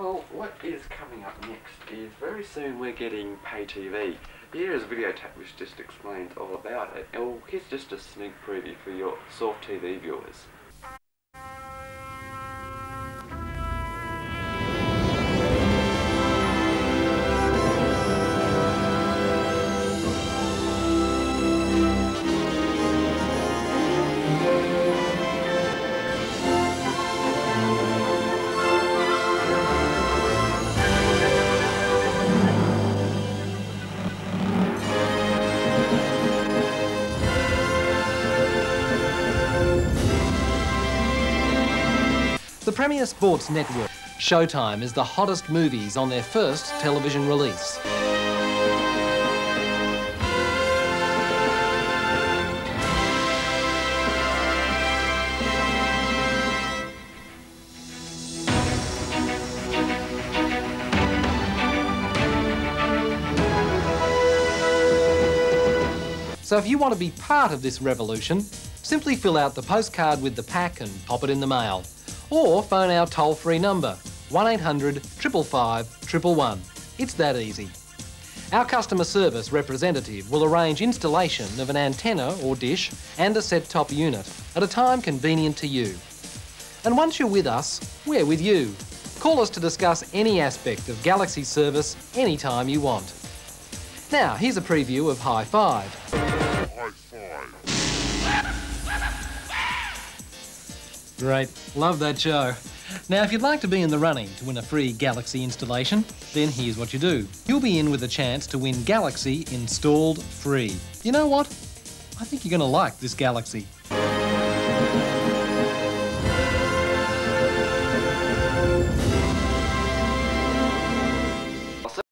Well, what is coming up next is very soon we're getting pay TV. Here is a video tape which just explains all about it. Well, here's just a sneak preview for your soft TV viewers. The Premier Sports Network, Showtime, is the hottest movies on their first television release. So if you want to be part of this revolution, simply fill out the postcard with the pack and pop it in the mail. Or phone our toll-free number, 1800 555 111. It's that easy. Our customer service representative will arrange installation of an antenna or dish and a set-top unit at a time convenient to you. And once you're with us, we're with you. Call us to discuss any aspect of Galaxy service anytime you want. Now, here's a preview of High Five. High five. Great. Love that show. Now, if you'd like to be in the running to win a free Galaxy installation, then here's what you do. You'll be in with a chance to win Galaxy installed free. You know what? I think you're going to like this Galaxy.